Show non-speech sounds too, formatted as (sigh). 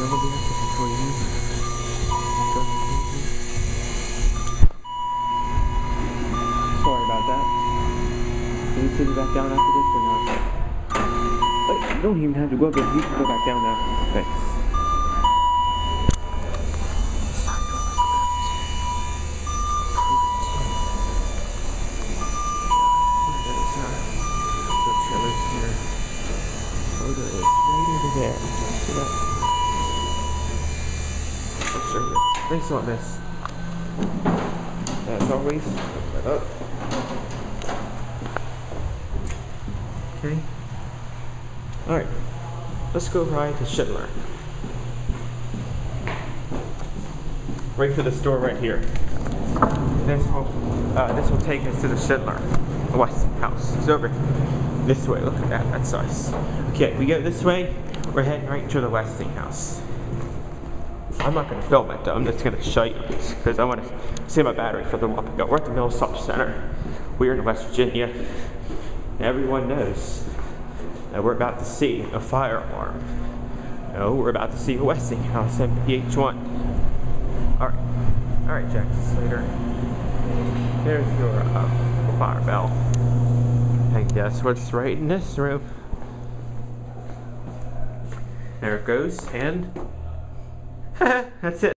never. Sorry about that. Can you take it back down after this or not? Like, you don't even have to go up there. You can go back down now. Thanks. Show you. Thanks a lot, miss. As always, that up. Okay. Alright. Let's go ride to Schindler. Right for the store right here. This will uh, this will take us to the Schindler Westinghouse. It's over this way. Look at that. That's nice. Okay, we go this way. We're heading right to the Westinghouse. I'm not going to film it though. I'm just going to show you because I want to see my battery for the while ago. We're at the Millsop Center. We're in West Virginia. Everyone knows that we're about to see a fire alarm. No, we're about to see a Westinghouse MPH1. All right, all right, Jack Slater. There's your uh, fire bell. And guess what's right in this room? There it goes, and (laughs) that's it.